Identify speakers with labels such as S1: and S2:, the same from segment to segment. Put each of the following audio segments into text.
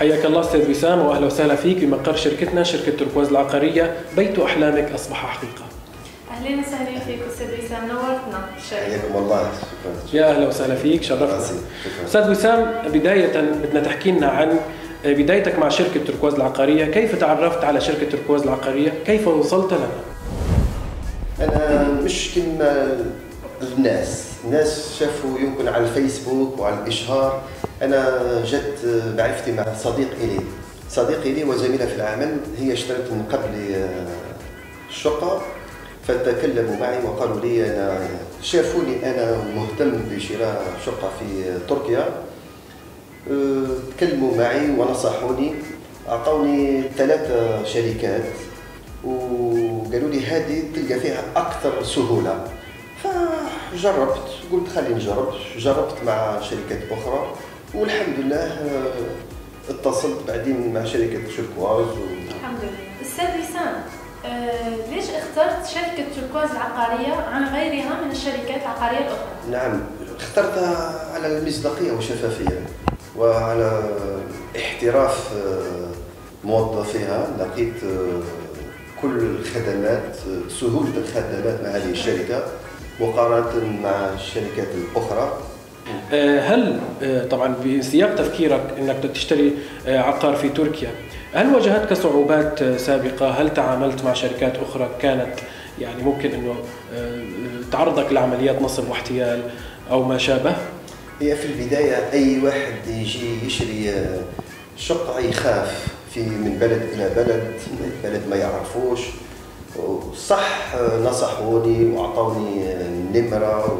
S1: حياك الله أستاذ وسام وأهلا وسهلا فيك بمقر شركتنا شركة تركواز العقارية. بيت أحلامك أصبح حقيقة.
S2: اهلين وسهلا فيك أستاذ وسام نورتنا.
S3: حياكم الله.
S1: شكرا. يا أهلا وسهلا فيك شرفتنا. أستاذ وسام بداية بدنا تحكي لنا عن بدايتك مع شركة تركواز العقارية، كيف تعرفت على شركة تركواز العقارية؟ كيف وصلت لنا؟
S3: أنا مش كما الناس. الناس شافوا يمكن على الفيسبوك وعلى الإشهار. أنا جت معرفتي مع صديق إلي. صديق إلي وزميلة في العمل هي اشترت من قبل الشقة فتكلموا معي وقالوا لي أنا شافوني أنا مهتم بشراء شقة في تركيا. تكلموا معي ونصحوني أعطوني ثلاثة شركات وقالوا لي هذه تلقى فيها أكثر سهولة. فجربت قلت خليني نجرب. جربت مع شركات أخرى. والحمد لله آه، اتصلت بعدين مع شركة تشركواز و...
S2: الحمد لله. أستاذ وسام آه ليش اخترت شركة تركواز العقارية عن غيرها من الشركات العقارية الأخرى؟
S3: نعم اخترتها على المصداقية والشفافية وعلى احتراف آه، موظفيها. لقيت كل الخدمات سهولة الخدمات مع هذه الشركة مقارنة مع الشركات الأخرى.
S1: آه، هل آه، طبعا بسياق تفكيرك إنك تشتري آه، عقار في تركيا هل واجهتك صعوبات سابقة؟ هل تعاملت مع شركات أخرى كانت يعني ممكن إنه تعرضك لعمليات نصب واحتيال أو ما شابه؟
S3: هي في البداية أي واحد يجي يشري شقه يخاف في من بلد إلى بلد بلد ما يعرفوش. صح نصحوني وأعطوني نمرة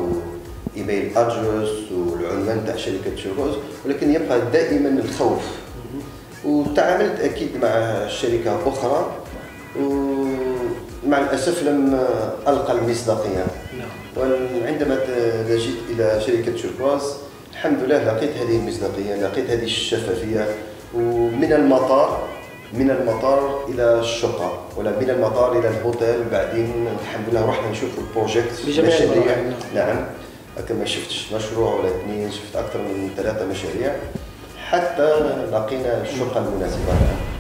S3: وايميل أدرس والعنوان تاع شركة شروز ولكن يبقى دائما الخوف. وتعاملت أكيد مع شركة أخرى ومع الأسف لم ألقى المصداقية. نعم. وعندما لجيت إلى شركة شركواز الحمد لله لقيت هذه المصداقية لقيت هذه الشفافية. ومن المطار من المطار إلى الشقة ولا من المطار إلى الهوتيل. بعدين الحمد لله رحنا نشوف ال project.
S1: مشاريع
S3: نعم. لكن ما شفتش مشروع ولا اثنين شفت أكثر من ثلاثة مشاريع. حتى لقينا الشقة المناسبة.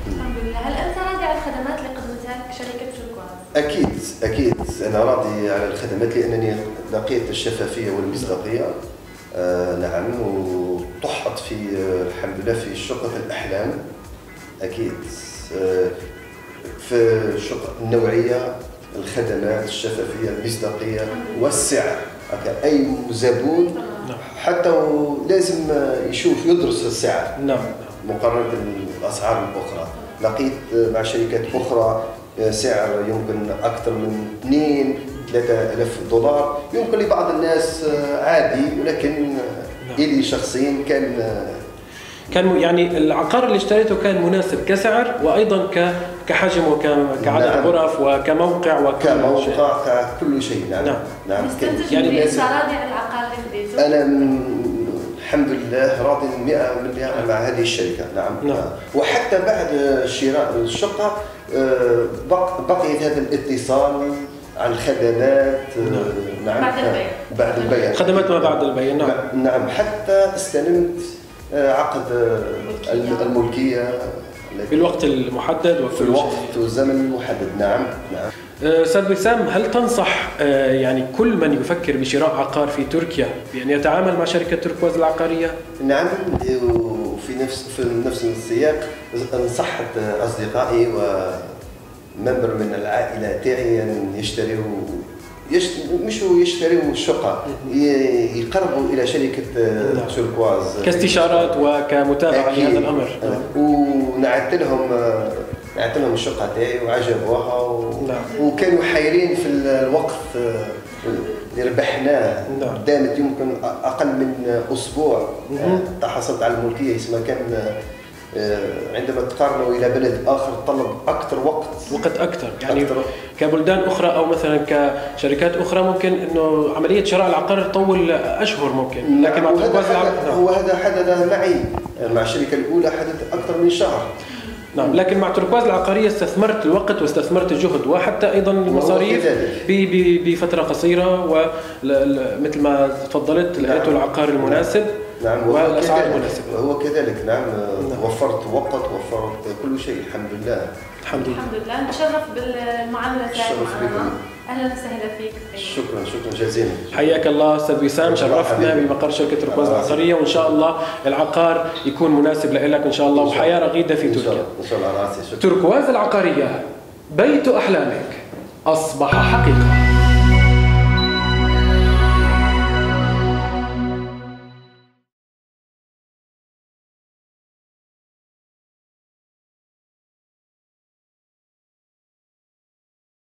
S2: الحمد لله. هل أنت راضي على الخدمات اللي قدمتها لك شركة تركواز
S3: أكيد أكيد. أنا راضي على الخدمات لانني لقيت الشفافية والمصداقية آه نعم وطحت في الحمد لله في شقة الأحلام. أكيد آه في الشقه النوعية. الخدمات الشفافية المصداقية والسعر. أي زبون نعم. حتى لازم يشوف يدرس السعر.
S1: نعم.
S3: مقارنة بالأسعار الأخرى. لقيت مع شركات أخرى سعر يمكن أكثر من 2 3000 دولار. يمكن لبعض الناس عادي ولكن نعم. إلي شخصيا كان
S1: كان يعني العقار اللي اشتريته كان مناسب كسعر وأيضا كحجم وكعدد نعم. غرف وكموقع
S3: وكل كموقع ككل شيء. نعم.
S2: نعم, نعم. يعني راضي على العقار اللي خذيته؟
S3: أنا الحمد لله راضي 100% مع هذه الشركة. نعم, نعم. وحتى بعد شراء الشقة آه، بقيت هذا الاتصال عن الخدمات
S2: نعم. نعم. بعد البيع.
S3: بعد البيع.
S1: خدمات ما بعد البيع. نعم.
S3: نعم. حتى استلمت آه، عقد الملكية.
S1: في الوقت المحدد
S3: وفي الوقت والزمن المحدد. نعم نعم.
S1: آه، أستاذ وسام هل تنصح آه، يعني كل من يفكر بشراء عقار في تركيا بأن يتعامل مع شركة تركواز العقارية؟
S3: نعم وفي نفس في نفس السياق نصحت أصدقائي وممبر من العائلة تاعي أن يشتروا يشت... مش يشتروا شقة يقربوا إلى شركة نعم. تركواز
S1: كاستشارات وكمتابعة لهذا الأمر
S3: نعم. ونعت لهم نعت لهم الشقة تاعي وعجبوها و... نعم. وكانوا حيرين في الوقت اللي ربحناه نعم. دامت يمكن أقل من أسبوع تحصلت على الملكية اسمها كان آه، عندما تقارنوا إلى بلد آخر طلب أكثر وقت.
S1: وقت أكثر. يعني أكثر. كبلدان أخرى أو مثلا كشركات أخرى ممكن إنه عملية شراء العقار تطول أشهر ممكن.
S3: لكن مع هذا حدث هو هذا حدث معي. مع الشركة الأولى حدث أكثر من شهر.
S1: نعم لكن مع تركواز العقارية استثمرت الوقت واستثمرت الجهد وحتى أيضا المصاريف بفترة قصيرة ومثل ما تفضلت لقيته نعم. العقار المناسب.
S3: نعم وهو
S1: والاسعار
S3: كذلك. وهو كذلك نعم.
S1: نعم.
S3: وفرت وقت وفرت كل شيء الحمد لله.
S1: الحمد لله.
S2: الحمد لله. نتشرف بالمعاملة تاعك معنا.
S3: بكم.
S2: أهلا وسهلا فيك.
S3: شكرا شكرا جزيلا.
S1: حياك الله أستاذ وسام شرفتنا. بمقر شركة ركواز العقاريه وإن شاء الله العقار يكون مناسب لك إن شاء الله. وحياة رغيدة في تركيا.
S3: الله. إن شاء الله على رأسي. شكرا.
S1: تركواز العقارية بيت أحلامك. أصبح حقيقة.